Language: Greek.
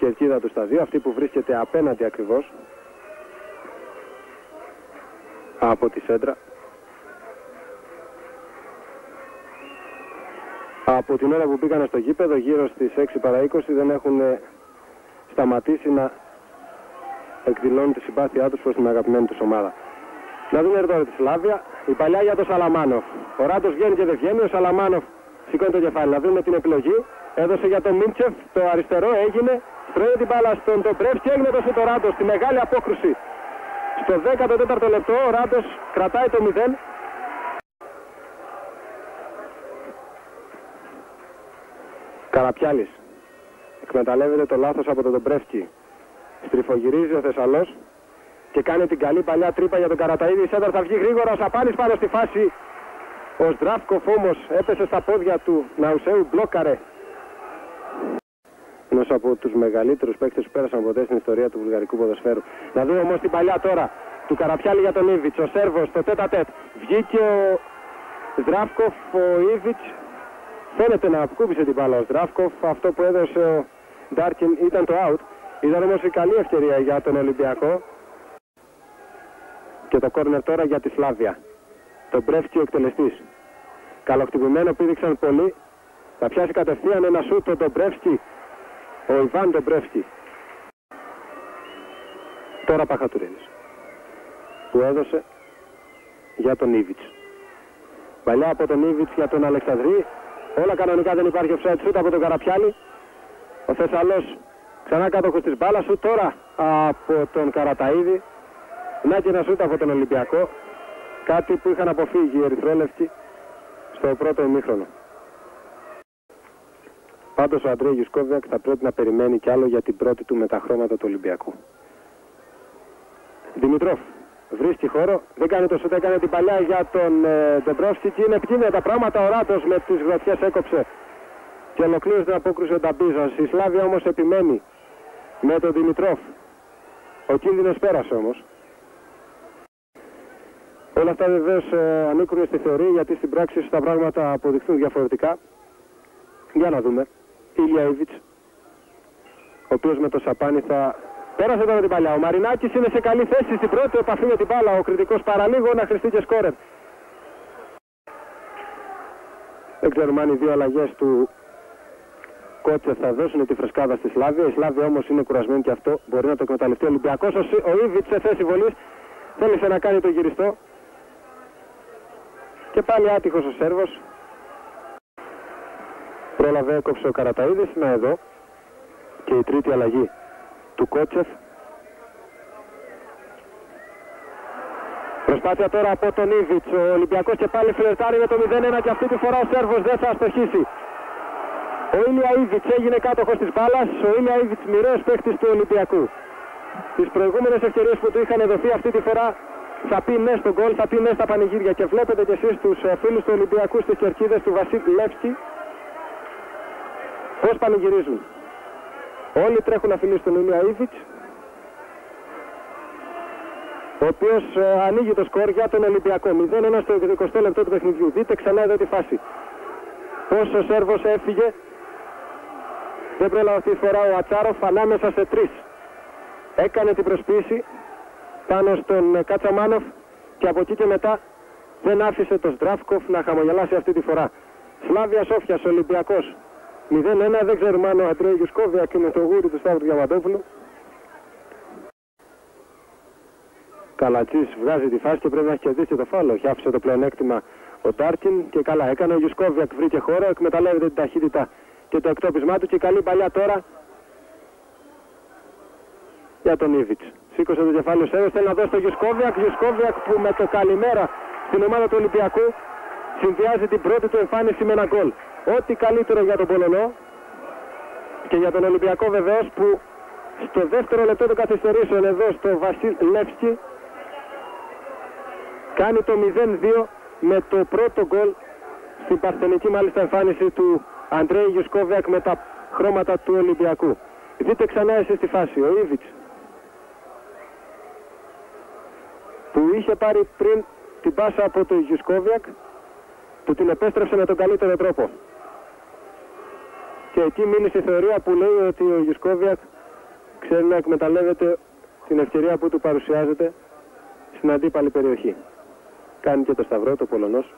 κερκίδα του σταδίου, αυτή που βρίσκεται απέναντι ακριβώς από τη σέντρα. Από την ώρα που πήγαν στο γήπεδο, γύρω στις 6 παρα 20, δεν έχουν σταματήσει να εκδηλώνουν τη συμπάθειά τους προς την αγαπημένη τους ομάδα. Να δούμε τώρα τη Σλάβια. Η παλιά για τον Σαλαμάνοφ. Ο Ράντος βγαίνει και δεν βγαίνει. Ο Σαλαμάνοφ σηκώνει το κεφάλι. Να δούμε την επιλογή. Έδωσε για τον Μίντσεφ. Το αριστερό έγινε. Στρώει την μπάλα στον Τοπρεύσκι. Έγινε το στο Ράντος. Τη μεγάλη απόκρουση. Στο 14ο λεπτό ο Ράντος κρατάει το 0. Καραπιάλης εκμεταλλεύεται το λάθος από τον Τοπρεύσκι. Στριφογυρίζει ο Θεσσαλός και κάνει την καλή παλιά τρύπα για τον Καραταίδη. Η Σέντερ θα βγει γρήγορα, ο Σαπάνης πάνω στη φάση. Ο Στράφκοφ όμως έπεσε στα πόδια του Ναουσέου, μπλόκαρε. Ένας από τους μεγαλύτερους παίκτες που πέρασαν ποτέ στην ιστορία του βουλγαρικού ποδοσφαίρου. Να δούμε όμως την μπαλιά τώρα του Καραπιάλη για τον Ήβιτς. Ο Σέρβος το τετ α τετ. Βγήκε ο Στράφκοφ, ο Ήβιτς. Φαίνεται να ακούμπησε την μπάλα ο Στράφκοφ. Αυτό που έδωσε ο Ντάρκιν ήταν το out. Ήταν όμως η καλή ευκαιρία για τον Ολυμπιακό. Και το κόρνερ τώρα για τη Σλάβια. Το Μπρεύκι ο εκτελεστής. Καλοκτυπημένο πήδηξαν πολύ. Θα πιάσει κατευθείαν ένα σούτ το Ντομπρεύσκι. Ο Ιβάν Ντομπρεύσκι. Τώρα Παχατουρίνης. Που έδωσε για τον Ήβιτς. Παλιά από τον Ήβιτς για τον Αλεξανδρή. Όλα κανονικά δεν υπάρχει offside σούτ από τον Καραπιάλη. Ο Θεσσαλός ξανά κάτοχος της μπάλας σου. Τώρα από τον Καραταίδη. Να και ένα σουτ από τον Ολυμπιακό. Κάτι που είχαν αποφύγει οι Ερυθρόλευκοι στο πρώτο ημίχρονο. Πάντως ο Αντρέγιος Γιουσκόβιακ θα πρέπει να περιμένει κι άλλο για την πρώτη του με τα χρώματα του Ολυμπιακού. Δημητρόφ βρίσκει χώρο, δεν κάνει το σουτ, έκανε την μπαλιά για τον ε, Ντεμπρόφσκι και είναι επικίνδυνα τα πράγματα. Ο Ράτος με τις γροθιές έκοψε και ολοκλήρωσε την απόκρουση ο Νταμπίζας. Η Σλάβια όμως επιμένει με τον Δημητρόφ. Ο κίνδυνος πέρασε όμως. Όλα αυτά βεβαίως ε, ανήκουν στη θεωρία γιατί στην πράξη τα πράγματα αποδειχθούν διαφορετικά. Για να δούμε. Ήλια Ιβιτς, ο οποίος με το σαπάνι θα πέρασε τώρα την παλιά. Ο Μαρινάκης είναι σε καλή θέση στην πρώτη επαφή με την μπάλα. Ο κριτικός παραλίγο να χρηστεί και σκόρερ. Δεν ξέρουμε αν οι δύο αλλαγές του Κότσε θα δώσουν τη φρεσκάδα στη Σλάβια. Η Σλάβια όμως είναι κουρασμένη και αυτό μπορεί να το εκμεταλλευτεί ο Ολυμπιακός. Ο, ο Ιβιτς σε θέση βολής θέλησε να κάνει το γυριστό. Και πάλι άτυχος ο Σέρβος. Πρόλαβε έκοψε ο Καραταίδης. Να εδώ. Και η τρίτη αλλαγή του Κότσεφ. Προσπάθεια τώρα από τον Ήβιτς. Ο Ολυμπιακός και πάλι φλερτάρει με το 0-1 και αυτή τη φορά ο Σέρβος δεν θα αστοχίσει. Ο Ήλια Ήβιτς έγινε κάτοχος της μπάλας. Ο Ήλια Ήβιτς μοιραίος παίχτης του Ολυμπιακού. Τις προηγούμενες ευκαιρίες που του είχαν δοθεί αυτή τη φορά θα πει ναι στον γκολ, θα πει ναι στα πανηγύρια. Και βλέπετε κι εσείς τους ε, φίλους του Ολυμπιακού στις κερκίδες του Βασίλ Λεύσκη πώς πανηγυρίζουν; Όλοι τρέχουν να φιλήσουν τον Ήλια Ήβιτς ο οποίος ε, ανοίγει το σκορ για τον Ολυμπιακό. 0-1 στο 20 λεπτό του παιχνιδιού. Δείτε ξανά εδώ τη φάση. Πώς ο Σέρβος έφυγε. Δεν πρόλαβε αυτή τη φορά ο Ατσάροφ ανάμεσα σε τρεις. Έκανε την προσποίηση πάνω στον ε, Κατσαμάνοφ και από εκεί και μετά δεν άφησε τον Στράφκοφ να χαμογελάσει αυτή τη φορά. Σλάβια Σόφιας, Ολυμπιακός. 0-1, δεν ξέρουμε αν ο Αντρέι Γιουσκόβιακ με το γούρι του Σταύρου Διαμαντόπουλου. Καλατσής βγάζει τη φάση και πρέπει να έχει κερδίσει το φάουλ. Έχει άφησε το πλεονέκτημα ο Τάρκιν και καλά έκανε. Ο Γιουσκόβιακ βρήκε χώρο, εκμεταλλεύεται την ταχύτητα και το εκτόπισμά του και καλή μπαλιά τώρα για τον Ήβιτς. Σήκωσε το κεφάλι ο Σέρβος, θέλει να δώσει τον Γιουσκόβιακ. Γιουσκόβιακ που με το καλημέρα στην ομάδα του Ολυμπιακού συνδυάζει την πρώτη του εμφάνιση με ένα γκολ. Ό,τι καλύτερο για τον Πολωνό και για τον Ολυμπιακό βεβαίως που στο δεύτερο λεπτό του καθυστερήσεων εδώ στο Βασίλ Λεύσκι κάνει το 0-2 με το πρώτο γκολ στην παρθενική μάλιστα εμφάνιση του Αντρέη Γιουσκόβιακ με τα χρώματα του Ολυμπιακού. Δείτε ξανά εσείς τη φάση. Ο Ήβιτς που είχε πάρει πριν την πάσα από τον Γιουσκόβιακ του την επέστρεψε με τον καλύτερο τρόπο. Και εκεί μείνει στη θεωρία που λέει ότι ο Γιουσκόβιακ ξέρει να εκμεταλλεύεται την ευκαιρία που του παρουσιάζεται στην αντίπαλη περιοχή. Κάνει και το σταυρό, το Πολωνός.